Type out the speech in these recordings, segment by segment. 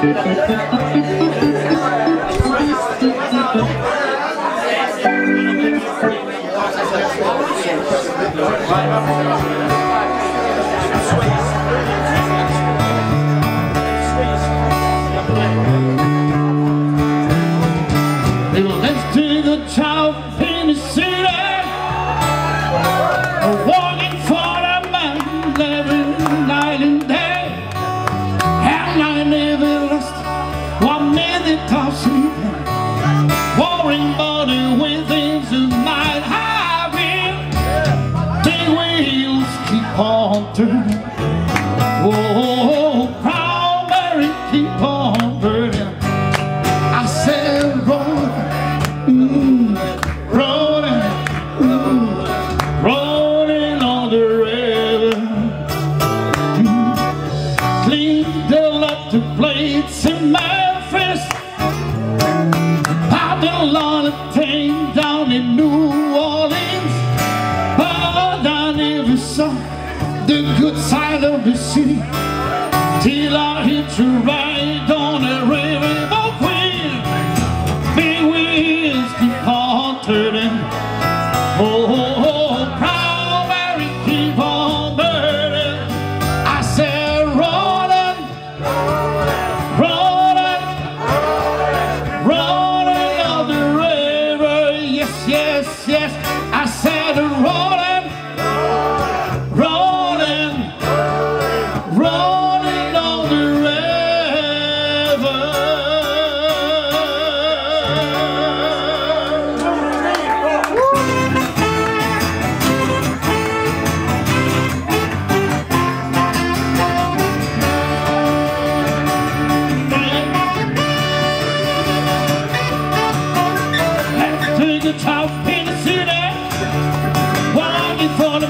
Let's do the top in the city. They wheels keep on turning. Oh, Proud Mary keep on burning. I said, rolling, mm, rolling, mm, rolling on the river. Mm, clean the electric plates. outside of the city till I hit you right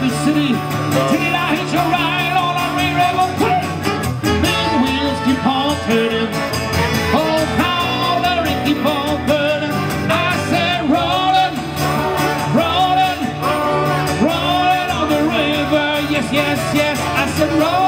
River City. till I hit your ride on a Ray River Pit? Man, wheels keep on turning. Oh, how the it keep on. I said, rolling, rolling, rolling on the river. Yes, yes, yes. I said, rolling.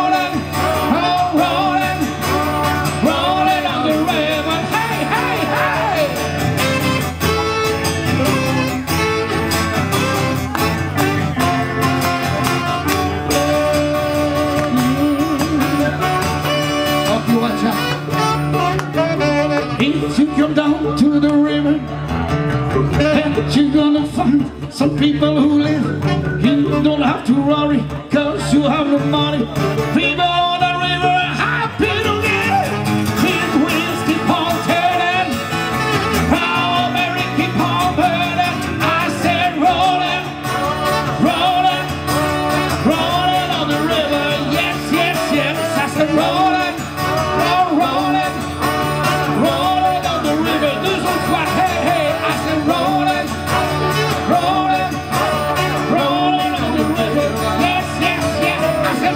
But you're gonna find some people who live. You don't have to worry Cause you have the money. People on the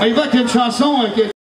Il évoque une chanson. Euh,